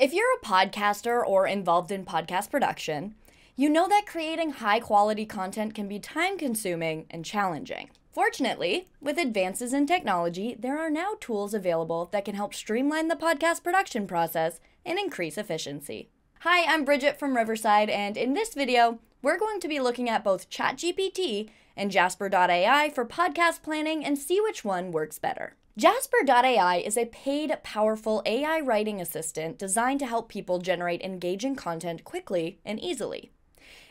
If you're a podcaster or involved in podcast production, you know that creating high quality content can be time consuming and challenging. Fortunately, with advances in technology, there are now tools available that can help streamline the podcast production process and increase efficiency. Hi, I'm Bridget from Riverside, and in this video, we're going to be looking at both ChatGPT and Jasper.ai for podcast planning and see which one works better. Jasper.ai is a paid, powerful AI writing assistant designed to help people generate engaging content quickly and easily.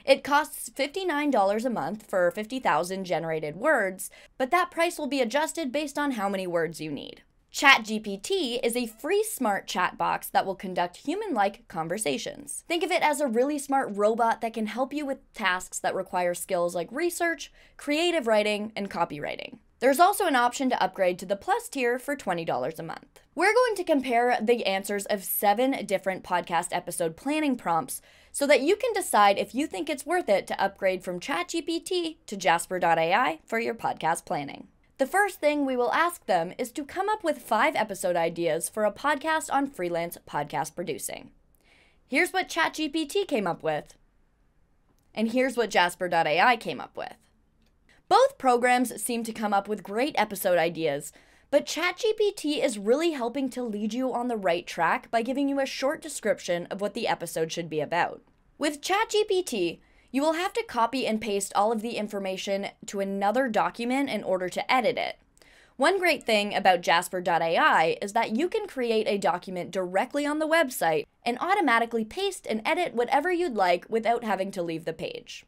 It costs $59 a month for 50,000 generated words, but that price will be adjusted based on how many words you need. ChatGPT is a free smart chat box that will conduct human like conversations. Think of it as a really smart robot that can help you with tasks that require skills like research, creative writing, and copywriting. There's also an option to upgrade to the Plus tier for $20 a month. We're going to compare the answers of seven different podcast episode planning prompts so that you can decide if you think it's worth it to upgrade from ChatGPT to Jasper.ai for your podcast planning. The first thing we will ask them is to come up with five episode ideas for a podcast on freelance podcast producing. Here's what ChatGPT came up with, and here's what Jasper.ai came up with. Both programs seem to come up with great episode ideas, but ChatGPT is really helping to lead you on the right track by giving you a short description of what the episode should be about. With ChatGPT, you will have to copy and paste all of the information to another document in order to edit it. One great thing about Jasper.ai is that you can create a document directly on the website and automatically paste and edit whatever you'd like without having to leave the page.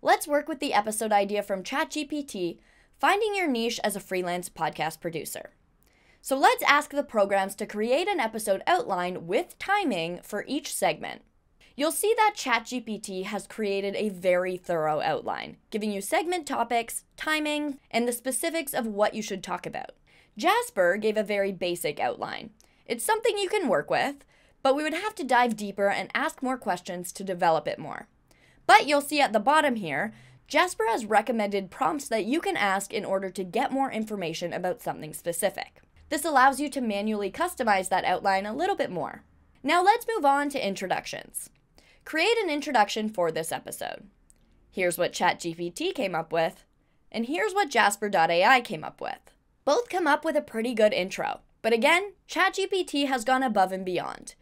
Let's work with the episode idea from ChatGPT, finding your niche as a freelance podcast producer. So let's ask the programs to create an episode outline with timing for each segment. You'll see that ChatGPT has created a very thorough outline, giving you segment topics, timing, and the specifics of what you should talk about. Jasper gave a very basic outline. It's something you can work with, but we would have to dive deeper and ask more questions to develop it more. But you'll see at the bottom here, Jasper has recommended prompts that you can ask in order to get more information about something specific. This allows you to manually customize that outline a little bit more. Now let's move on to introductions. Create an introduction for this episode. Here's what ChatGPT came up with, and here's what Jasper.ai came up with. Both come up with a pretty good intro, but again, ChatGPT has gone above and beyond.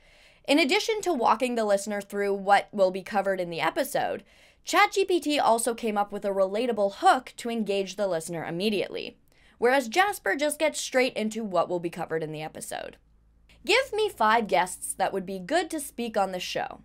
In addition to walking the listener through what will be covered in the episode, ChatGPT also came up with a relatable hook to engage the listener immediately, whereas Jasper just gets straight into what will be covered in the episode. Give me five guests that would be good to speak on the show.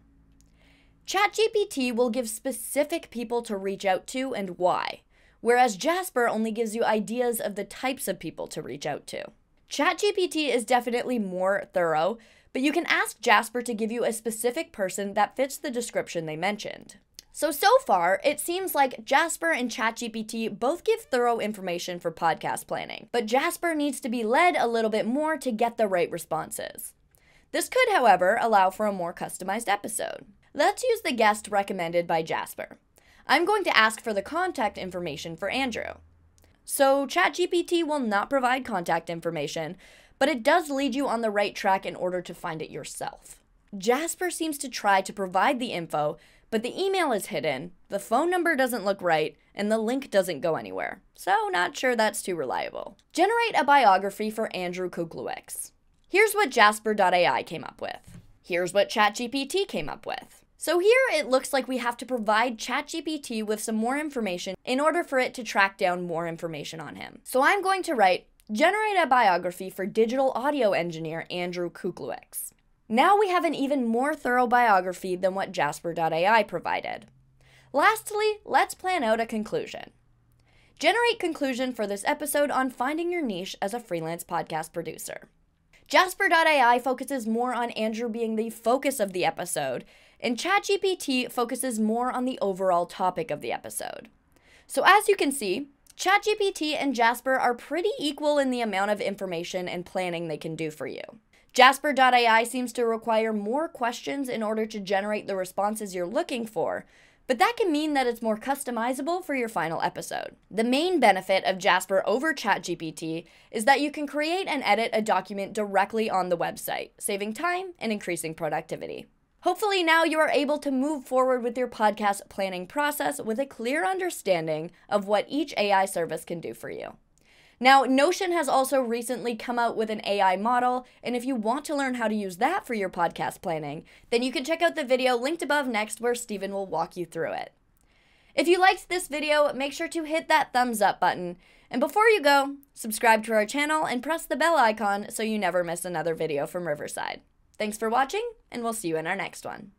ChatGPT will give specific people to reach out to and why, whereas Jasper only gives you ideas of the types of people to reach out to. ChatGPT is definitely more thorough, but you can ask Jasper to give you a specific person that fits the description they mentioned. So, so far, it seems like Jasper and ChatGPT both give thorough information for podcast planning, but Jasper needs to be led a little bit more to get the right responses. This could, however, allow for a more customized episode. Let's use the guest recommended by Jasper. I'm going to ask for the contact information for Andrew. So, ChatGPT will not provide contact information, but it does lead you on the right track in order to find it yourself. Jasper seems to try to provide the info, but the email is hidden, the phone number doesn't look right, and the link doesn't go anywhere. So, not sure that's too reliable. Generate a biography for Andrew Kuklewicz. Here's what Jasper.ai came up with. Here's what ChatGPT came up with. So here it looks like we have to provide ChatGPT with some more information in order for it to track down more information on him. So I'm going to write Generate a biography for digital audio engineer Andrew Kuklewicz. Now we have an even more thorough biography than what Jasper.ai provided. Lastly, let's plan out a conclusion. Generate conclusion for this episode on finding your niche as a freelance podcast producer. Jasper.ai focuses more on Andrew being the focus of the episode, and ChatGPT focuses more on the overall topic of the episode. So, as you can see, ChatGPT and Jasper are pretty equal in the amount of information and planning they can do for you. Jasper.ai seems to require more questions in order to generate the responses you're looking for, but that can mean that it's more customizable for your final episode. The main benefit of Jasper over ChatGPT is that you can create and edit a document directly on the website, saving time and increasing productivity. Hopefully, now you are able to move forward with your podcast planning process with a clear understanding of what each AI service can do for you. Now, Notion has also recently come out with an AI model, and if you want to learn how to use that for your podcast planning, then you can check out the video linked above next where Stephen will walk you through it. If you liked this video, make sure to hit that thumbs up button. And before you go, subscribe to our channel and press the bell icon so you never miss another video from Riverside. Thanks for watching, and we'll see you in our next one.